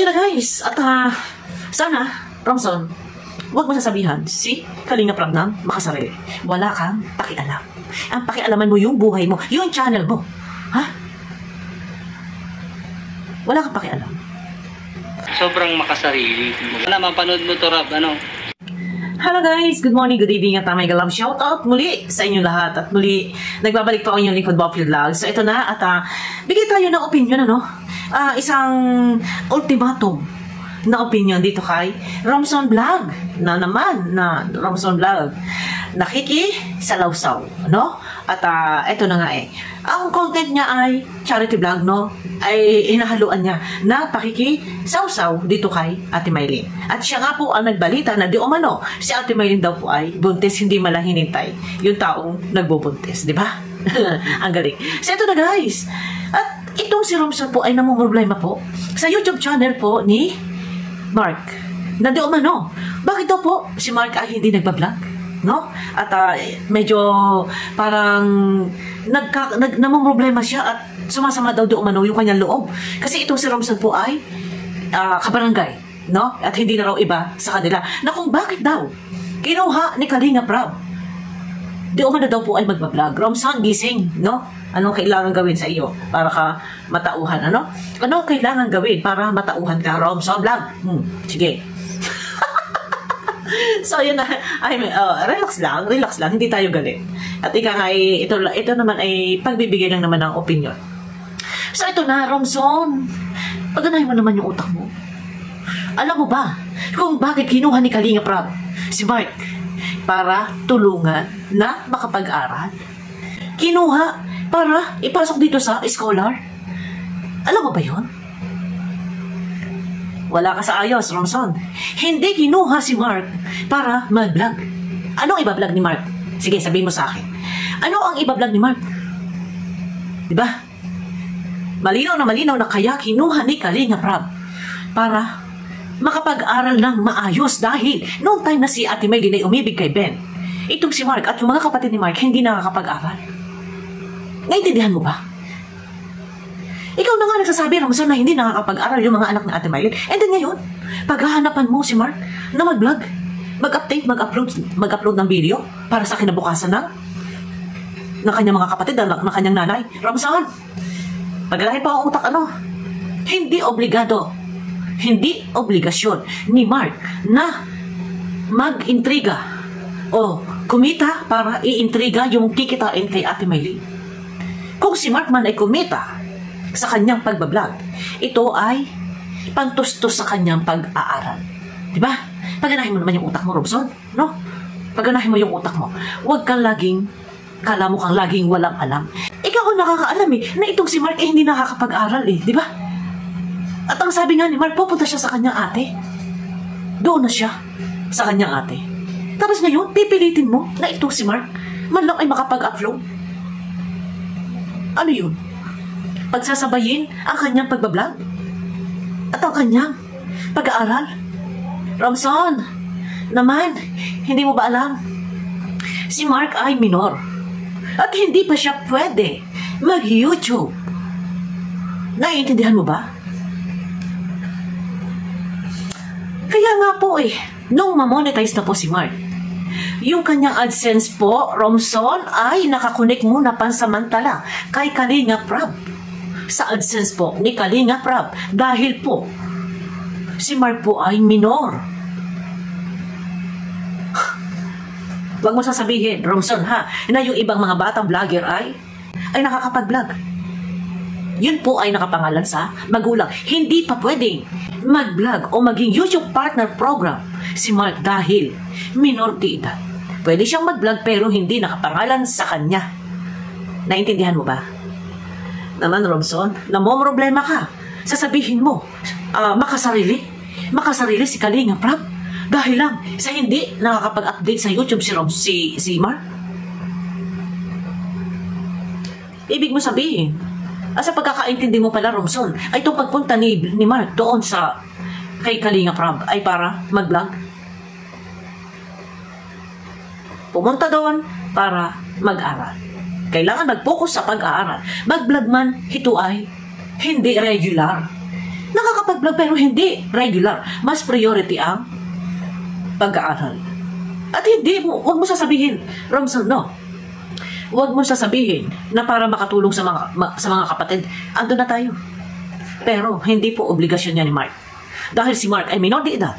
yun na guys. At ah, sana, Romson, huwag mo sasabihan si Kalinga Prab ng makasarili. Wala kang pakialam. Ang pakialaman mo yung buhay mo, yung channel mo. Ha? Wala kang pakialam. Sobrang makasarili. Wala mapanood mo to, Rob, ano? Hello guys! Good morning, good evening at tamay galam. Shout out muli sa inyo lahat. At muli, nagbabalik po ang inyong lingkod Buffalo Vlog. So ito na at ah, bigay tayo ng opinion ano? Ah, isang ultimatum na opinion dito kay Romson Vlog na naman na Romson Vlog nakiki sa lawsaw no? At ah, ito na nga eh. Ang content niya ay charity vlog no? Ay hinahaluan niya na pakiki sawsaw dito kay Ate Maylin at siya nga po ang nagbalita na di umano si Ate Maylin daw po ay buntis hindi malang hinintay yung taong nagbubuntis di ba? Ang galing. So ito na guys itong si Romson po ay namumroblema po sa YouTube channel po ni Mark. Na di umano. Bakit daw po si Mark ay hindi nagbablog? No? At ah, medyo parang nagka, nag, namumroblema siya at sumasama daw di umano yung kanyang loob. Kasi itong si Romson po ay ah, kabarangay. No? At hindi na raw iba sa kanila. Na kung bakit daw kinuha ni Kalinga Prab di umano daw po ay magbablog. Romson, gising, no? Anong kailangan gawin sa iyo para ka matauhan, ano? Ano kailangan gawin para matauhan ka, Romson? Vlog. Hmm, sige. so, yun na. I mean, uh, relax lang, relax lang. Hindi tayo galit. At ika nga, ay, ito, ito naman ay pagbibigay lang naman ng opinion. So, ito na, Romson. Paganahin mo naman yung utak mo. Alam mo ba kung bakit kinuha ni Kalinga Prab si Mark para tulungan na makapag-aral? Kinuha para ipasok dito sa scholar? Alam mo ba yon? Wala ka sa ayos, Romson. Hindi kinuha si Mark para mag-vlog. Anong iba-vlog ni Mark? Sige, sabihin mo sa akin. Ano ang iba-vlog ni Mark? Di ba? Malinaw na malinaw na kaya kinuha ni Kalinga Prab para makapag-aral ng maayos dahil noong time na si Ate May ay umibig kay Ben, itong si Mark at yung mga kapatid ni Mark hindi nakakapag-aral. Naintindihan mo ba? Ikaw na nga nagsasabi, Ramson, na hindi nakakapag-aral yung mga anak ni Ate Mylene. And then ngayon, paghahanapan mo si Mark na mag-vlog, mag-update, mag-upload, mag-upload ng video para sa kinabukasan ng ng kanyang mga kapatid, ng, ng kanyang nanay. Ramson, paglahin pa ang utak, ano? Hindi obligado, hindi obligasyon ni Mark na mag-intriga o kumita para i-intriga yung kikitain kay Ate Mylene. Kung si Mark man ay kumita sa kanyang pagbablog, ito ay pantustos sa kanyang pag-aaral. Di ba? Paganahin mo naman yung utak mo, Robson. No? Paganahin mo yung utak mo. Huwag kang laging, kala mo kang laging walang alam. Ikaw ang nakakaalam eh, na itong si Mark eh hindi nakakapag-aral eh. Di ba? At ang sabi nga ni Mark, pupunta siya sa kanyang ate. Doon na siya sa kanyang ate. Tapos ngayon, pipilitin mo na ito si Mark man lang ay makapag-upload. Ano yun? Pagsasabayin ang kanyang pagbablog? At ang kanyang pag-aaral? Ramson, naman, hindi mo ba alam? Si Mark ay minor. At hindi pa siya pwede mag-YouTube. Naiintindihan mo ba? Kaya nga po eh, nung mamonetize na po si Mark, yung kanyang AdSense po, Romson, ay nakakunik muna pansamantala kay Kalinga Prab. Sa AdSense po ni Kalinga Prab. Dahil po, si Mark po ay minor. Huwag mo sasabihin, Romson ha, na yung ibang mga batang vlogger ay, ay nakakapag-vlog. Yun po ay nakapangalan sa magulang. Hindi pa pwedeng mag-vlog o maging YouTube partner program si Mark dahil minor de edad. Pwede siyang mag-vlog pero hindi nakapangalan sa kanya. Naintindihan mo ba? Naman, Robson, namomroblema ka. Sasabihin mo, ah, makasarili? Makasarili si Kalinga Prab? Dahil lang sa hindi nakakapag-update sa YouTube si Rob, si, si Mark? Ibig mo sabihin, ah, sa pagkakaintindi mo pala, Romson, ay itong pagpunta ni, ni Mark doon sa kay Kalinga Prab ay para mag-vlog. Pumunta doon para mag-aral. Kailangan mag-focus sa pag-aaral. Mag-vlog man, ito ay hindi regular. Nakakapag-vlog pero hindi regular. Mas priority ang pag-aaral. At hindi mo, huwag mo sasabihin, Romson, no. Huwag mo sasabihin na para makatulong sa mga ma- sa mga kapatid, ando na tayo. Pero hindi po obligasyon niya ni Mark. Dahil si Mark ay minor de edad.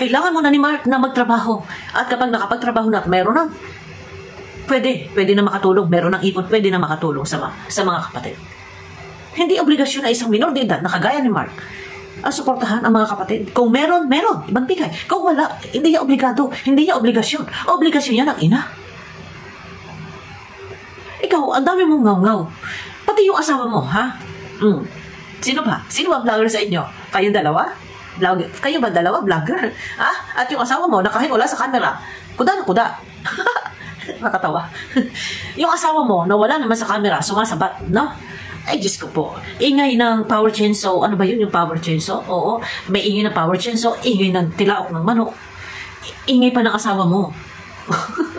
Kailangan mo na ni Mark na magtrabaho. At kapag nakapagtrabaho na at meron na, pwede, pwede na makatulong. Meron ng ipon, pwede na makatulong sa, sa mga kapatid. Hindi obligasyon na isang minor de edad na kagaya ni Mark ang suportahan ang mga kapatid. Kung meron, meron. Ibang bigay. Kung wala, hindi niya obligado. Hindi niya obligasyon. Obligasyon niya ng ina. Ikaw, ang dami mong ngaw-ngaw. Pati yung asawa mo, ha? Mm. Sino ba? Sino ba vlogger sa inyo? Kayong dalawa? Vlogger. Kayo ba dalawa vlogger? Ha? At yung asawa mo na kahit wala sa camera, kuda na kuda. Nakatawa. yung asawa mo na wala naman sa camera, sumasabat, no? Ay, Diyos ko po. Ingay ng power chainsaw. Ano ba yun yung power chainsaw? Oo. May ingay ng power chainsaw. Ingay ng tilaok ng manok. Ingay pa ng asawa mo.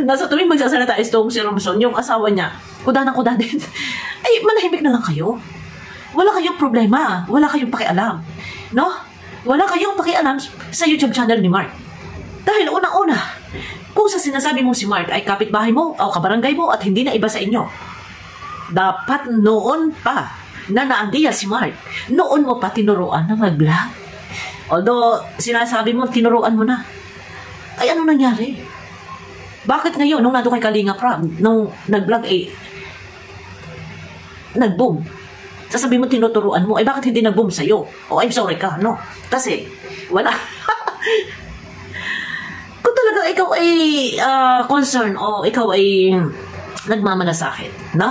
Nasa tuloy magsasalita itong si Romson, yung asawa niya, kuda na kuda din. Ay, manahimik na lang kayo. Wala kayong problema. Wala kayong pakialam. No? Wala kayong pakialam sa YouTube channel ni Mark. Dahil unang-una, kung sa sinasabi mong si Mark ay kapitbahay mo o kabarangay mo at hindi na iba sa inyo, dapat noon pa na naandiya si Mark, noon mo pa tinuruan na mag-vlog. Although, sinasabi mo, tinuruan mo na. Ay, ano nangyari? Bakit ngayon, nung nandun kay Kalinga Prab, nung nag-vlog, eh, nag-boom? Sasabi mo, tinuturuan mo, eh bakit hindi nag-boom sa'yo? Oh, I'm sorry ka, no? Kasi, wala. Kung talaga ikaw ay ah, concern o ikaw ay nagmamalasakit, no?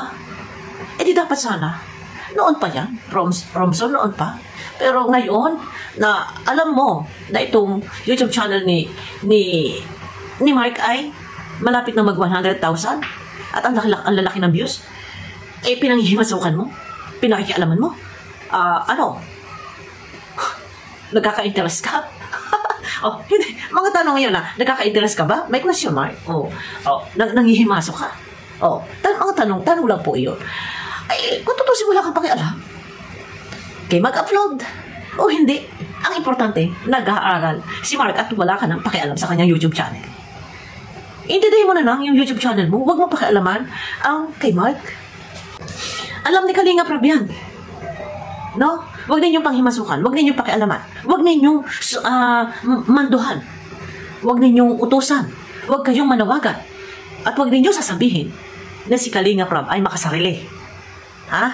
Eh di dapat sana, noon pa yan, Roms, Romson, noon pa. Pero ngayon, na alam mo na itong YouTube channel ni ni ni Mark ay malapit na mag 100,000 at ang laki, ang lalaki ng views, eh pinanghihimasukan mo, pinakikialaman mo, ah ano, nagkaka-interest ka? oh, hindi. Mga tanong ngayon na, nagkaka-interest ka ba? May question mark. Oh, oh nang nanghihimasok ka. Oh, tan mga tanong, tanong lang po iyon. Ay, kung tutusin wala kang pakialam. Okay, mag-upload. O hindi. Ang importante, nag-aaral si Mark at wala ka nang pakialam sa kanyang YouTube channel. Intindihin mo na lang yung YouTube channel mo. Huwag mo pakialaman ang kay Mark. Alam ni Kalinga Prab yan. No? Huwag ninyong panghimasukan. Huwag ninyong pakialaman. Huwag ninyong m- manduhan. Huwag ninyong utusan. Huwag kayong manawagan. At huwag ninyong sasabihin na si Kalinga Prab ay makasarili. Ha?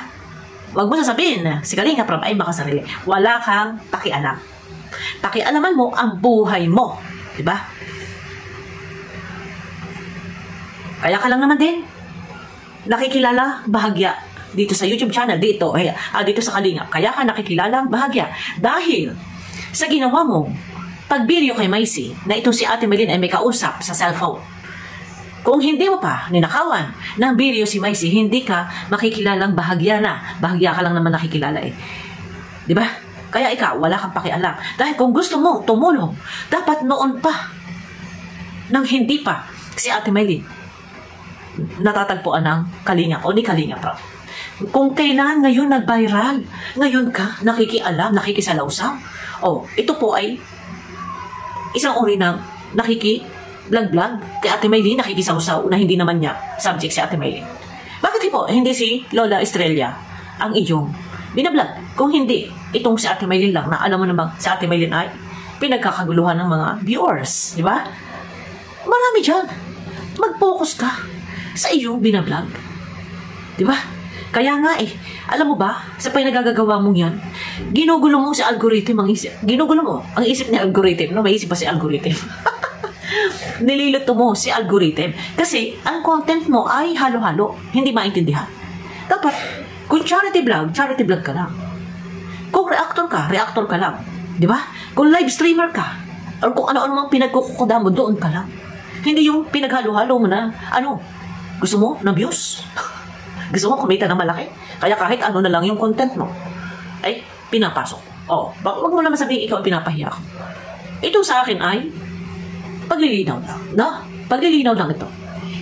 Huwag mo sasabihin na si Kalinga Prab ay makasarili. Wala kang pakialam. Pakialaman mo ang buhay mo. Diba? Kaya ka lang naman din nakikilala bahagya dito sa YouTube channel dito eh, ah, dito sa Kalinga. Kaya ka nakikilala bahagya dahil sa ginawa mo pag-video kay Macy na itong si Ate Melin ay may kausap sa cellphone. Kung hindi mo pa ninakawan ng video si Macy, hindi ka makikilalang bahagya na. Bahagya ka lang naman nakikilala eh. Di ba? Kaya ikaw, wala kang pakialam. Dahil kung gusto mo tumulong, dapat noon pa, nang hindi pa, si Ate Maylin, natatagpuan ng Kalinga o ni Kalinga Prab. Kung kailan ngayon nag-viral, ngayon ka nakikialam, nakikisalawsaw. O, ito po ay isang uri ng nakiki vlog-vlog kay Ate Maylin, nakikisawsaw na hindi naman niya subject si Ate Maylin. Bakit po hindi si Lola Estrella ang iyong binablog? Kung hindi, itong si Ate Maylin lang na alam mo namang si Ate Maylin ay pinagkakaguluhan ng mga viewers, di ba? Marami dyan. Mag-focus ka sa iyong binablog. Di ba? Kaya nga eh, alam mo ba, sa pinagagagawa mong yan, ginugulo mo si algorithm ang isip. Ginugulo mo ang isip ni algorithm. No, may isip pa si algorithm. Nililito mo si algorithm. Kasi ang content mo ay halo-halo. Hindi maintindihan. Dapat, kung charity vlog, charity vlog ka lang. Kung reactor ka, reactor ka lang. Di ba? Kung live streamer ka, or kung ano-ano mang pinagkukuda mo, doon ka lang. Hindi yung pinaghalo-halo mo na, ano, gusto mo ng views? gusto mo kumita ng malaki? Kaya kahit ano na lang yung content mo, ay pinapasok. Oh, bak- wag mo naman sabihin ikaw ang pinapahiya ko. Ito sa akin ay paglilinaw lang. No? Paglilinaw lang ito.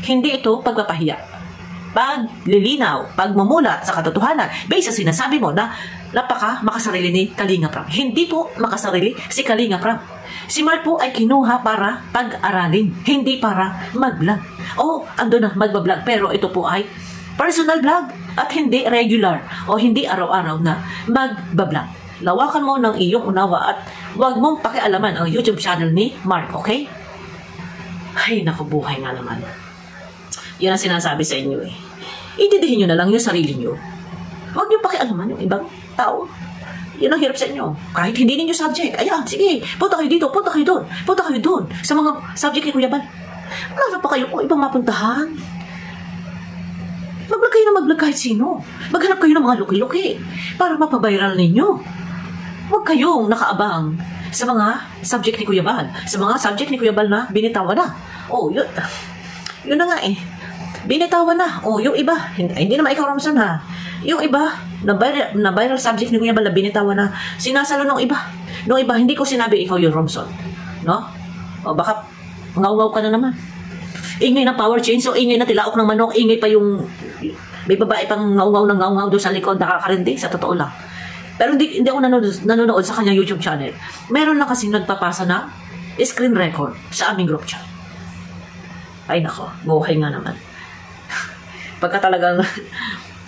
Hindi ito pagpapahiya. paglilinaw, pagmumulat sa katotohanan based sa sinasabi mo na napaka makasarili ni Kalinga Prab. Hindi po makasarili si Kalinga Prab. Si Mark po ay kinuha para pag-aralin, hindi para mag-vlog. O, ando na, magbablog. Pero ito po ay personal vlog at hindi regular o hindi araw-araw na magbablog. Lawakan mo ng iyong unawa at huwag mong pakialaman ang YouTube channel ni Mark, okay? Ay, naku, buhay nga naman. Yan ang sinasabi sa inyo eh. Intindihin nyo na lang yung sarili nyo. Huwag nyo pakialaman yung ibang tao. Yan ang hirap sa inyo. Kahit hindi ninyo subject. Ayan, sige, punta kayo dito, punta kayo doon, punta kayo doon. Sa mga subject ni Kuya Bal. Wala pa kayo kung ibang mapuntahan. Mag-vlog kayo na mag-vlog kahit sino. Maghanap kayo ng mga luki-luki para mapabiral ninyo. Huwag kayong nakaabang sa mga subject ni Kuya Bal. Sa mga subject ni Kuya Bal na binitawan na. Oh, yun. Yun na nga eh. Binitawan na. Oh, yung iba. Hindi, hindi naman ikaw, Ramson ha. Yung iba, na viral, na viral subject ni Kuya Bal na binitawan na. Sinasalo ng iba. Nung iba, hindi ko sinabi ikaw yung Romson. No? O baka ngaw-ngaw ka na naman. Ingay na power chain, so ingay na tilaok ng manok, ingay pa yung may babae pang ngaw-ngaw ng ngaw-ngaw doon sa likod, nakakarindi, sa totoo lang. Pero hindi, hindi ako nanonood, nanonood sa kanyang YouTube channel. Meron lang kasi nagpapasa na screen record sa aming group chat. Ay nako, buhay nga naman. Pagka talagang,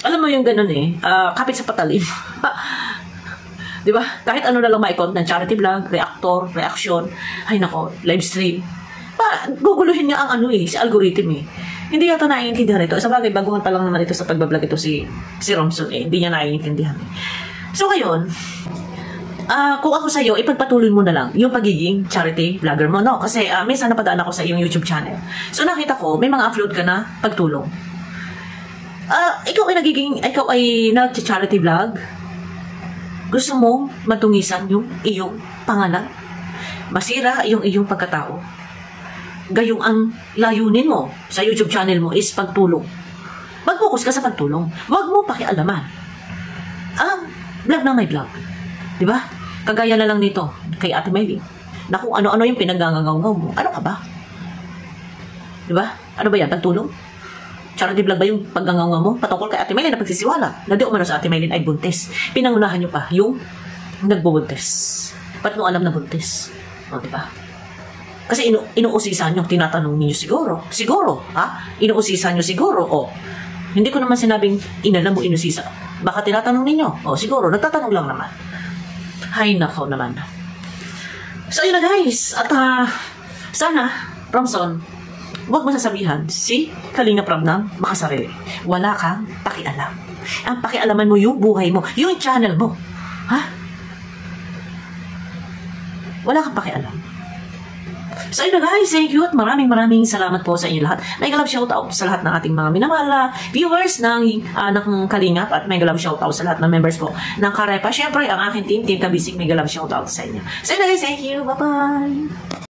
alam mo yung ganun eh, ah, kapit sa patalim. Di ba? Kahit ano na lang maikot ng charity vlog, reactor, reaction, ay nako, live stream. Pa, guguluhin niya ang ano eh, si algorithm eh. Hindi yata naiintindihan ito. Sa bagay, baguhan pa lang naman ito sa pagbablog ito si, si Romson eh. Hindi niya naiintindihan eh. So ngayon, ah kung ako sa'yo, ipagpatuloy mo na lang yung pagiging charity vlogger mo, no? Kasi ah, minsan napadaan ako sa iyong YouTube channel. So nakita ko, may mga upload ka na pagtulong. Ah, ikaw ay nagiging, ikaw ay nag-charity vlog. Gusto mo matungisan yung iyong pangalan. Masira yung iyong pagkatao. Gayong ang layunin mo sa YouTube channel mo is pagtulong. Mag-focus ka sa pagtulong. Huwag mo pakialaman. Ang vlog na may vlog. Ba? Kagaya na lang nito kay Ate Melly. Na kung ano-ano yung pinaggangangaw mo. Ano ka ba? Ba? Ano ba yan? Pagtulong? Charity vlog ba yung paggangaw mo? Patungkol kay Ate Melly na pagsisiwala. Na di umano sa Ate Melly ay buntis. Pinangunahan nyo pa yung nagbubuntis. Ba't mo alam na buntis? O, di ba? Kasi inu inuusisan nyo, tinatanong ninyo siguro. Siguro, ha? Inuusisan nyo siguro, o. Hindi ko naman sinabing inalam mo inusisa. Baka tinatanong ninyo. O, siguro, nagtatanong lang naman. Hay nako naman. So, yun na guys. At ah, sana, Romson, huwag mo sasabihan si Kalinga Prab ng makasarili. Wala kang pakialam. Ang pakialaman mo yung buhay mo, yung channel mo. Ha? Wala kang pakialam. So yun na guys, thank you at maraming maraming salamat po sa inyo lahat. Mega love shoutout sa lahat ng ating mga minamahal na viewers ng, uh, ng Kalingap at mega love shoutout sa lahat ng members po ng Karepa. Siyempre, ang aking team, Team Kabisik, mega love shoutout sa inyo. So yun na guys, thank you. Bye-bye!